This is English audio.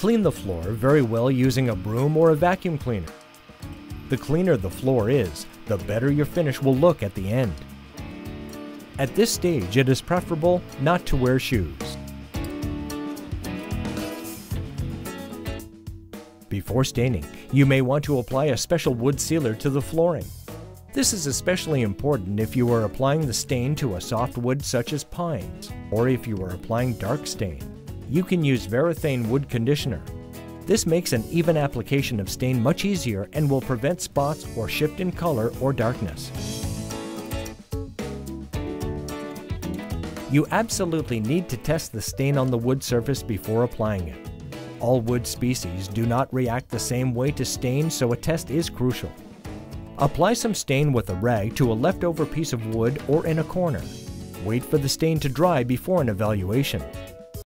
Clean the floor very well using a broom or a vacuum cleaner. The cleaner the floor is, the better your finish will look at the end. At this stage, it is preferable not to wear shoes. Before staining, you may want to apply a special wood sealer to the flooring. This is especially important if you are applying the stain to a soft wood such as pines, or if you are applying dark stain. You can use Varathane wood conditioner. This makes an even application of stain much easier and will prevent spots or shift in color or darkness. You absolutely need to test the stain on the wood surface before applying it. All wood species do not react the same way to stain, so a test is crucial. Apply some stain with a rag to a leftover piece of wood or in a corner. Wait for the stain to dry before an evaluation.